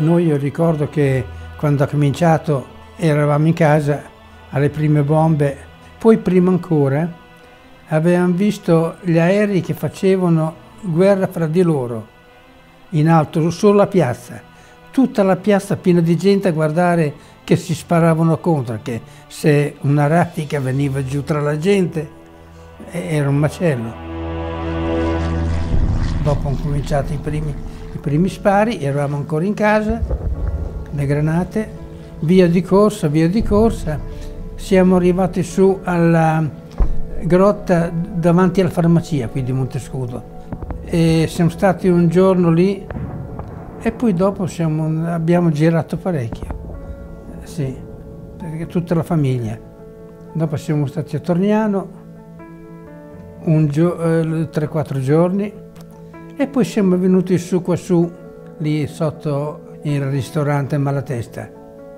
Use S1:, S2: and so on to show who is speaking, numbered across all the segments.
S1: Noi io ricordo che quando ha cominciato eravamo in casa alle prime bombe, poi prima ancora avevamo visto gli aerei che facevano guerra fra di loro, in alto, sulla piazza. Tutta la piazza piena di gente a guardare che si sparavano contro, che se una raffica veniva giù tra la gente era un macello. Dopo hanno cominciato i primi, primi spari, eravamo ancora in casa, le granate, via di corsa, via di corsa, siamo arrivati su alla grotta davanti alla farmacia qui di Montescudo. E siamo stati un giorno lì e poi dopo siamo, abbiamo girato parecchio, sì, tutta la famiglia. Dopo siamo stati a Torniano un gio- eh, 3-4 giorni e poi siamo venuti su qua su, lì sotto il ristorante Malatesta.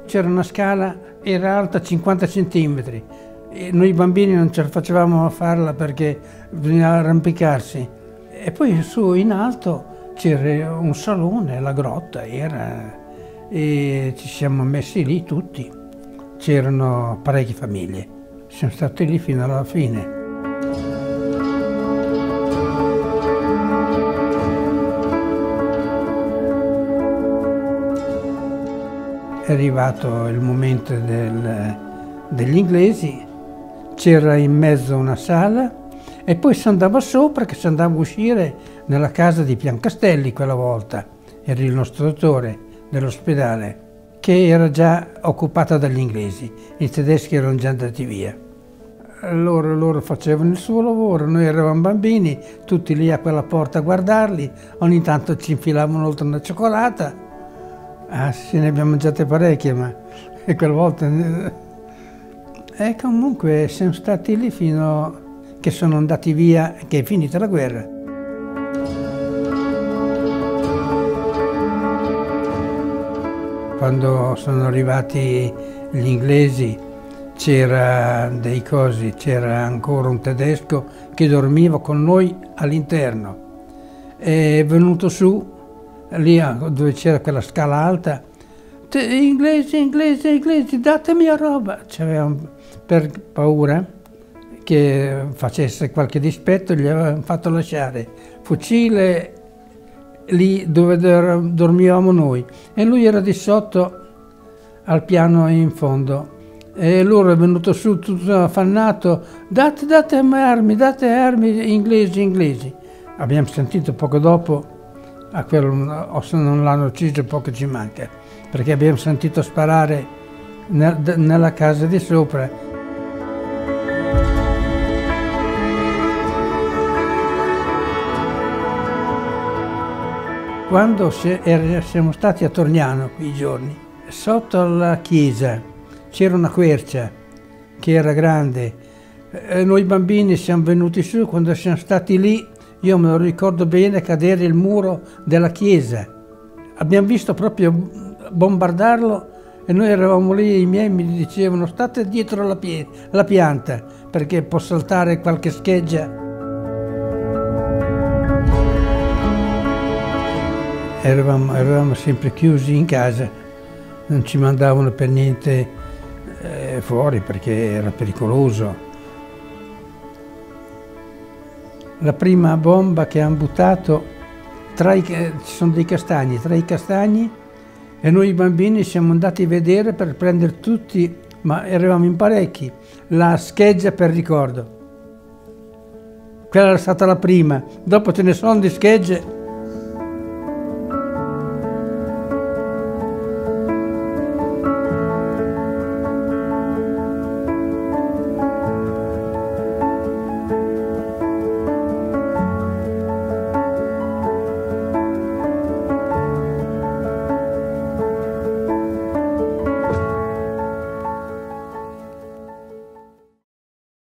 S1: C'era una scala, era alta 50 centimetri. E noi bambini non ce la facevamo a farla perché bisognava arrampicarsi. E poi su in alto c'era un salone, la grotta era, e ci siamo messi lì tutti. C'erano parecchie famiglie. Siamo stati lì fino alla fine. È arrivato il momento del, degli inglesi, c'era in mezzo una sala e poi si andava sopra che si andava a uscire nella casa di Piancastelli quella volta, era il nostro dottore dell'ospedale, che era già occupata dagli inglesi, i tedeschi erano già andati via. Allora loro facevano il suo lavoro, noi eravamo bambini, tutti lì a quella porta a guardarli, ogni tanto ci infilavano oltre una cioccolata Ah sì, ne abbiamo mangiate parecchie, ma e quella volta... E comunque siamo stati lì fino a che sono andati via, che è finita la guerra. Quando sono arrivati gli inglesi c'era dei cosi, c'era ancora un tedesco che dormiva con noi all'interno. È venuto su lì dove c'era quella scala alta, inglesi, inglesi, inglesi, datemi la roba. C'avevano per paura che facesse qualche dispetto, gli avevano fatto lasciare fucile lì dove dormivamo noi. E lui era di sotto al piano in fondo. E loro è venuto su tutto affannato date, date armi, date armi inglesi, inglesi. Abbiamo sentito poco dopo a quello, o se non l'hanno ucciso poco ci manca, perché abbiamo sentito sparare nel, nella casa di sopra. Quando siamo stati a Torniano quei giorni, sotto la chiesa c'era una quercia che era grande. E noi bambini siamo venuti su, quando siamo stati lì io me lo ricordo bene cadere il muro della chiesa. Abbiamo visto proprio bombardarlo e noi eravamo lì i miei mi dicevano state dietro la, la pianta perché può saltare qualche scheggia. Eravamo, eravamo sempre chiusi in casa, non ci mandavano per niente eh, fuori perché era pericoloso. La prima bomba che hanno buttato, i, ci sono dei castagni, tra i castagni e noi bambini siamo andati a vedere per prendere tutti, ma eravamo in parecchi, la scheggia per ricordo. Quella era stata la prima, dopo ce ne sono di schegge